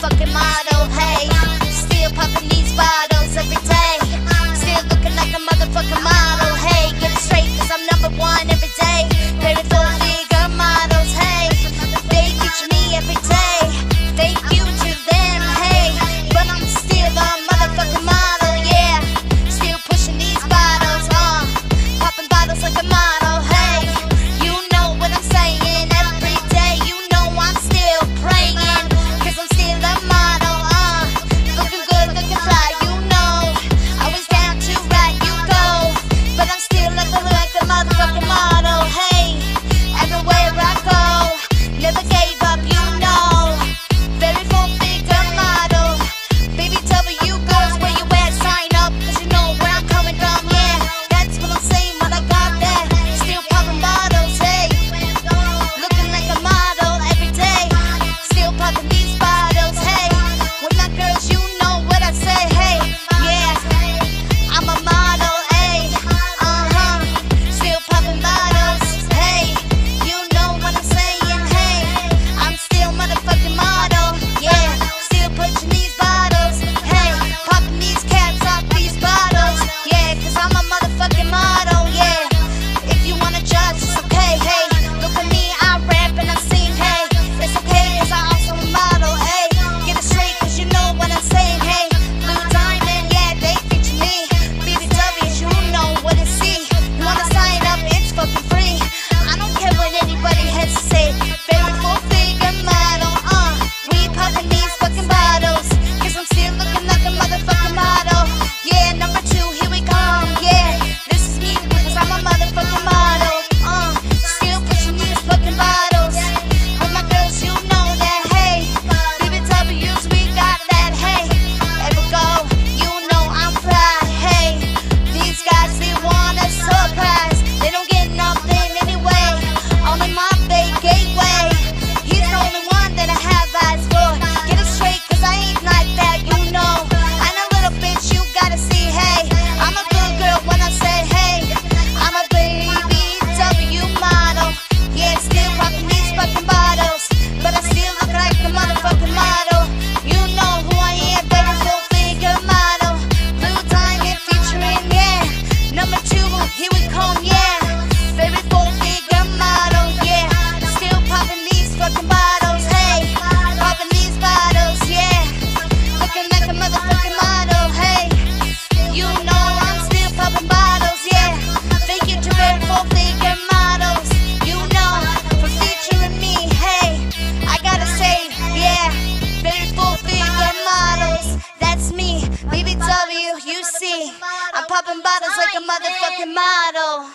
Fucking motto, hey. Still popping these bottles. You see, I'm popping bottles like a motherfucking model.